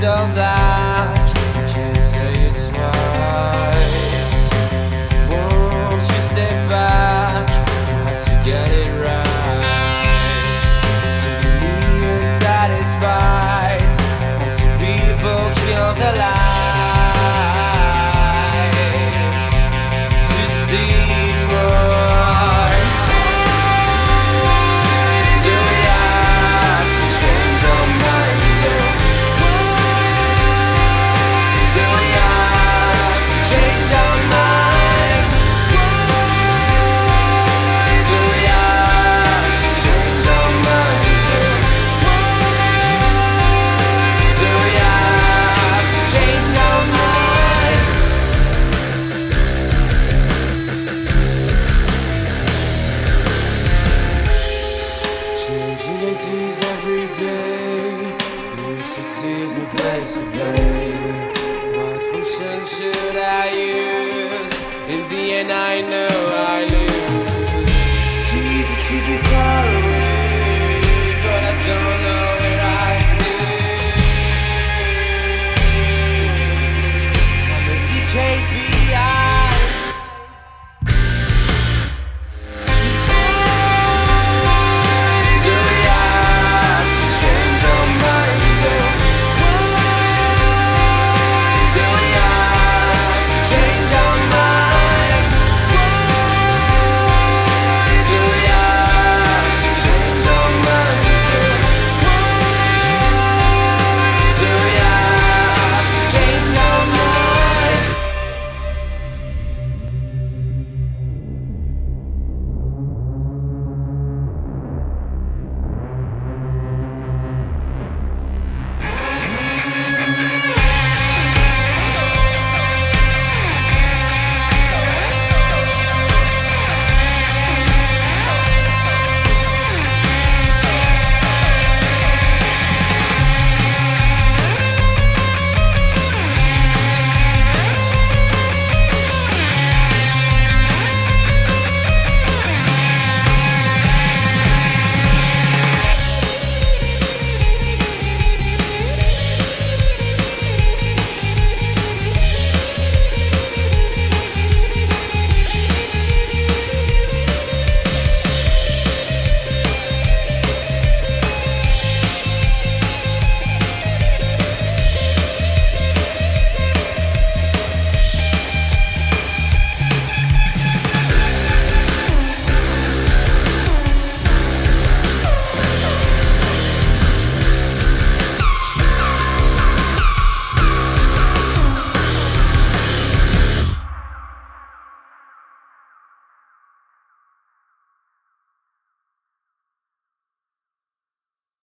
so that. cities every day. New cities, new place to play.